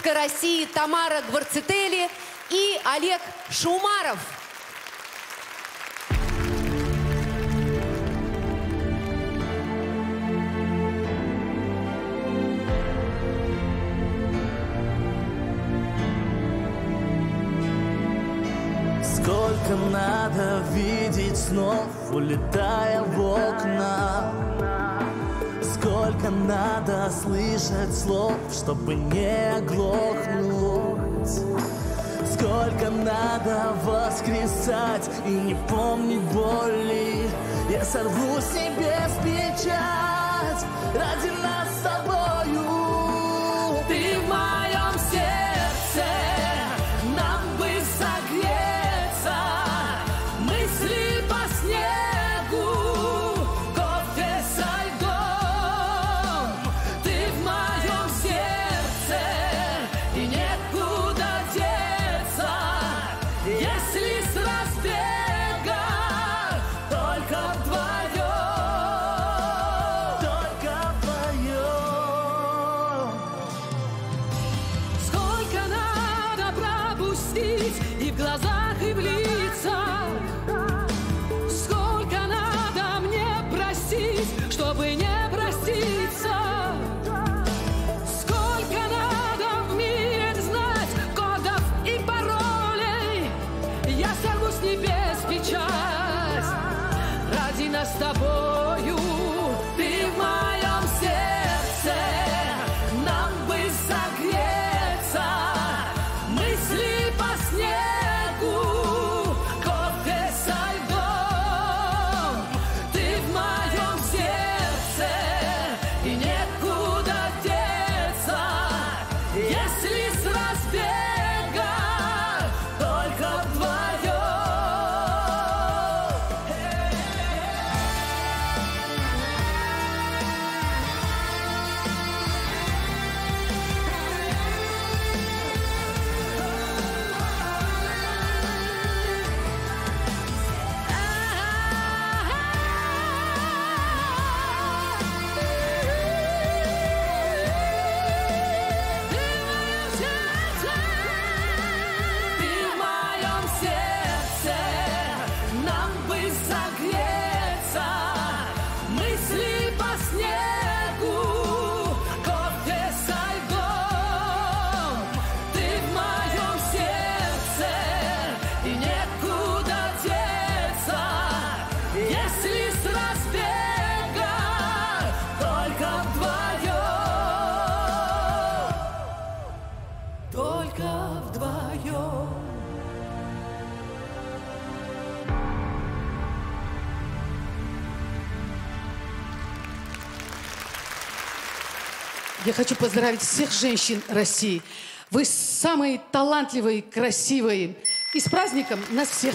артистка России Тамара Гварцетели и Олег Шумаров. Сколько надо видеть снов, улетая в окна Сколько надо слышать слов, чтобы не оглохнуть Сколько надо воскресать и не помнить боли. Я сорву с небес печать ради нас с тобою в глазах, и в лицах. Сколько надо мне простить, чтобы не проститься? Сколько надо в мире знать кодов и паролей? Я сорву с небес печать. Ради нас с тобою Я хочу поздравить всех женщин России. Вы самые талантливые, красивые. И с праздником нас всех!